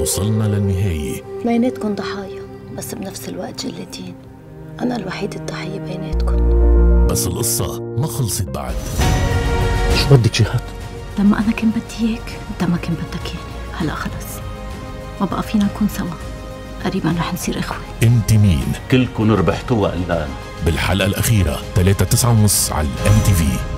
وصلنا للنهاية. بيناتكم ضحايا بس بنفس الوقت جلدين. أنا الوحيد الضحية بيناتكم. بس القصة ما خلصت بعد. شو بدك جهاد؟ لما أنا كنت بدي إياك أنت ما كنت بدك إياني. هلا خلص. ما بقى فينا نكون سوا. قريبا رح نصير إخوة. انت مين؟ كلكم ربحتوها إلا أنا بالحلقة الأخيرة 3 9 ونص على الام تي في.